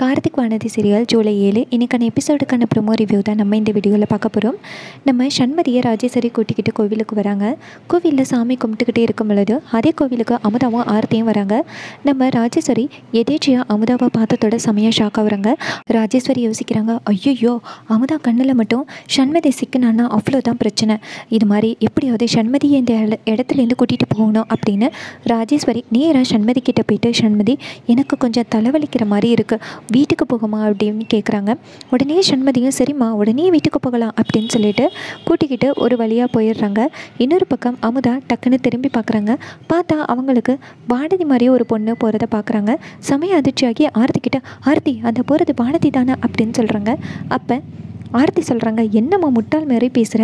Karthik Vanathi serial July ஏழு. இன்றைக்கான எபிசோடுக்கான promo review தான் நம்ம இந்த வீடியோவில் பார்க்க போகிறோம் நம்ம சண்மதியை ராஜேஸ்வரி கூட்டிக்கிட்டு கோவிலுக்கு வராங்க. கோவிலில் சாமி கும்பிட்டுக்கிட்டே இருக்கும் பொழுது அதே கோவிலுக்கு அமுதாவும் ஆர்த்தியும் வராங்க. நம்ம ராஜேஸ்வரி எதேச்சியாக அமுதாவை பார்த்ததோட செமையாக ஷாக் ஆகுறாங்க ராஜேஸ்வரி யோசிக்கிறாங்க ஐயோ அமுதா கண்ணில் மட்டும் சண்மதி சிக்கினான்னா அவ்வளோதான் பிரச்சனை. இது மாதிரி எப்படியாவது சண்மதியை இந்த இடத்துலேருந்து கூட்டிகிட்டு போகணும் அப்படின்னு ராஜேஸ்வரி நேராக சண்மதி கிட்டே போயிட்டு சண்மதி எனக்கு கொஞ்சம் தலைவலிக்கிற மாதிரி இருக்குது வீட்டுக்கு போகுமா அப்படின்னு கேட்குறாங்க உடனே சண்மதியும் சரிம்மா உடனே வீட்டுக்கு போகலாம் அப்படின்னு சொல்லிட்டு கூட்டிக்கிட்டு ஒரு வழியாக போயிடுறாங்க. இன்னொரு பக்கம் அமுதா டக்குன்னு திரும்பி பார்க்குறாங்க பார்த்தா அவங்களுக்கு வானதி மாதிரியே ஒரு பொண்ணு போகிறத பார்க்குறாங்க சமய அதிர்ச்சியாகி ஆர்த்திக்கிட்ட ஆர்த்தி அந்த போகிறது வானதி தானே அப்படின்னு சொல்கிறாங்க அப்போ ஆர்த்தி சொல்கிறாங்க என்னம்மா முட்டாள் மாதிரி பேசுகிற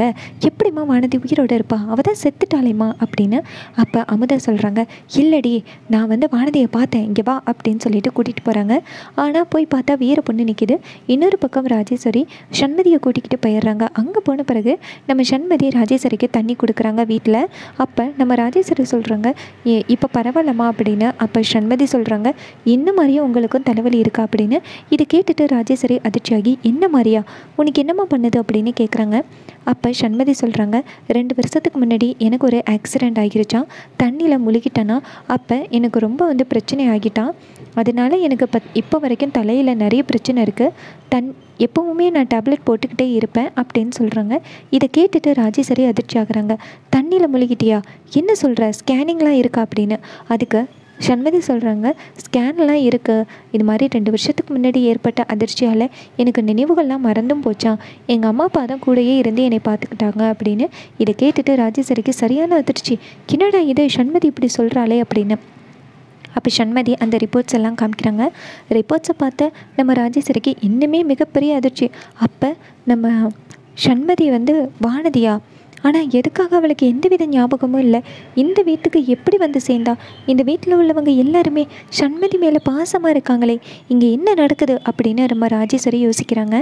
எப்படிம்மா வானதி உயிரோடு இருப்பா? அவள் தான் செத்துட்டாளேம்மா அப்படின்னு அப்போ அமுதா சொல்கிறாங்க இல்லடி நான் வந்து வானதியை பார்த்தேன். இங்கே வா அப்படின்னு சொல்லிட்டு கூட்டிகிட்டு போகிறாங்க ஆனால் போய் பார்த்தா வேறு பொண்ணு நிற்கிது இன்னொரு பக்கம் ராஜேஸ்வரி சண்மதியை கூட்டிக்கிட்டு போயிடுறாங்க. அங்கே போன பிறகு நம்ம சண்மதி ராஜேஸ்வரிக்கு தண்ணி கொடுக்குறாங்க வீட்டில் அப்போ நம்ம ராஜேஸ்வரி சொல்கிறாங்க ஏ இப்போ பரவாயில்லம்மா அப்படின்னு அப்போ சண்மதி சொல்கிறாங்க என்ன மாதிரியும் உங்களுக்கும் தலைவலி இருக்கா? அப்படின்னு இதை கேட்டுட்டு ராஜேஸ்வரி அதிர்ச்சியாகி என்ன மாதிரியா? உனக்கு என்னம்மா பண்ணுது அப்படின்னு கேட்குறாங்க அப்போ சண்மதி சொல்கிறாங்க ரெண்டு வருஷத்துக்கு முன்னாடி எனக்கு ஒரு ஆக்சிடெண்ட் ஆகிருச்சான் தண்ணியில் முழுகிட்டேன்னா அப்போ எனக்கு ரொம்ப வந்து பிரச்சனை ஆகிட்டான் அதனால எனக்கு பத் இப்போ வரைக்கும் தலையில் நிறைய பிரச்சனை இருக்குது தன் எப்போவுமே நான் டேப்லெட் போட்டுக்கிட்டே இருப்பேன் அப்படின்னு சொல்கிறாங்க இதை கேட்டுட்டு ராஜேஸ்வரி அதிர்ச்சி ஆகுறாங்க. தண்ணியில் முழுகிட்டியா? என்ன சொல்கிற ஸ்கேனிங்லாம் இருக்கா? அப்படின்னு. அதுக்கு சண்மதி சொல்கிறாங்க ஸ்கேன்லாம் இருக்குது இது மாதிரி ரெண்டு வருஷத்துக்கு முன்னாடி ஏற்பட்ட அதிர்ச்சியால் எனக்கு நினைவுகள்லாம் மறந்தும் போச்சான் எங்கள் அம்மா அப்பா தான் கூடயே இருந்து என்னை பார்த்துக்கிட்டாங்க அப்படின்னு இதை கேட்டுட்டு ராஜேஸ்வரிக்கு சரியான அதிர்ச்சி. என்னடா இது? சண்மதி இப்படி சொல்கிறாளே அப்படின்னு. அப்போ சண்மதி அந்த ரிப்போர்ட்ஸ் எல்லாம் காமிக்கிறாங்க. ரிப்போர்ட்ஸை பார்த்து நம்ம ராஜேஸ்வரிக்கு இன்னுமே மிகப்பெரிய அதிர்ச்சி. அப்போ நம்ம சண்மதி வந்து வானதியா? ஆனால் எதுக்காக அவளுக்கு எந்தவித ஞாபகமும் இல்லை? இந்த வீட்டுக்கு எப்படி வந்து சேர்ந்தா? இந்த வீட்டில் உள்ளவங்க எல்லாருமே சண்மதி மேலே பாசமாக இருக்காங்களே இங்கே என்ன நடக்குது? அப்படின்னு நம்ம ராஜேஸ்வரி யோசிக்கிறாங்க.